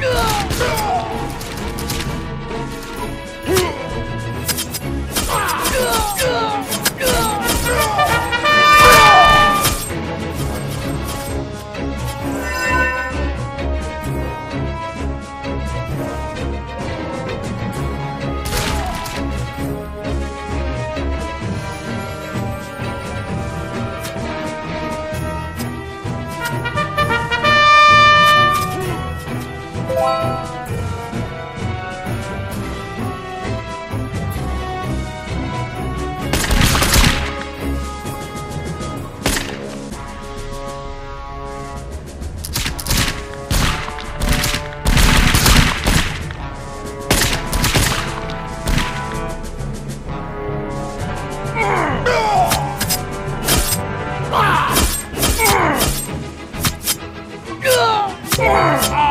No! Ah!